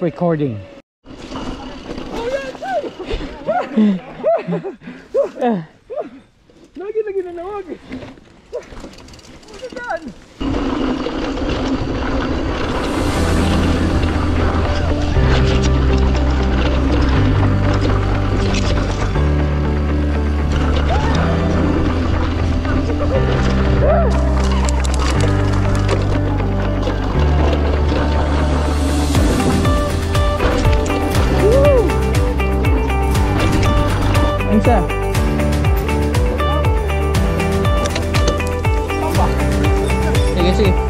recording. Lagi na nawag. Isa. Sige, sige.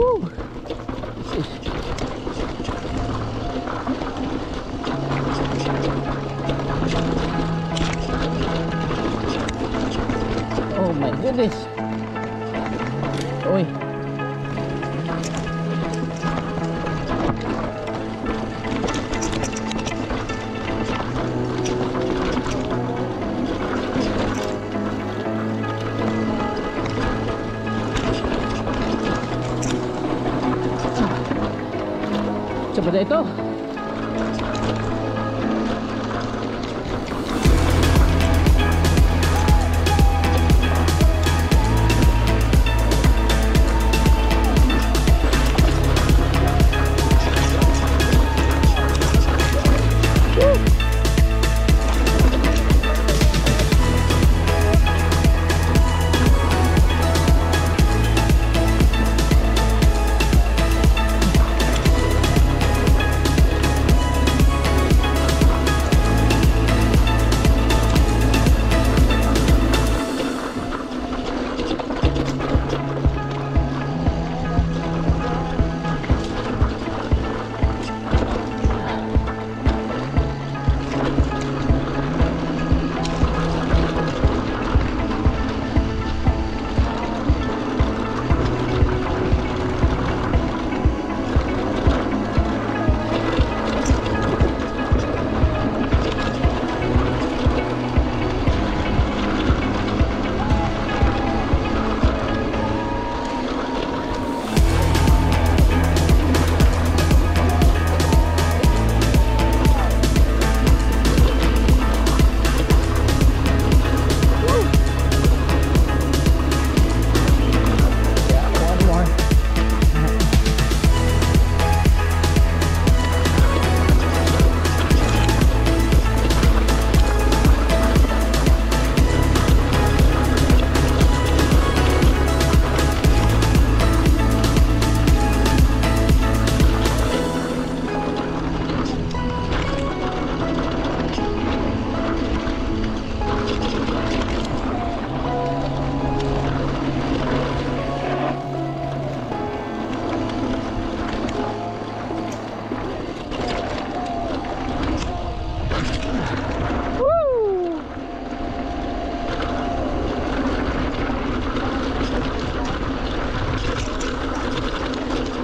Woo. Tsaka ito.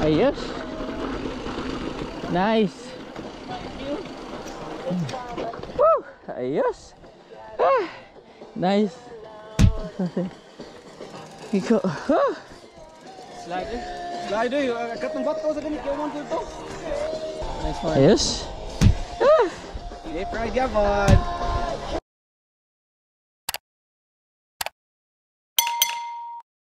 Ayos. Nice. Woo! Ayos. Ah, nice. Ikaw. Ah. Slide eh. Slide eh. Akat ng bato sa ganit. Kaya mo ito. Nice one. Ayos. Okay, fried yapon.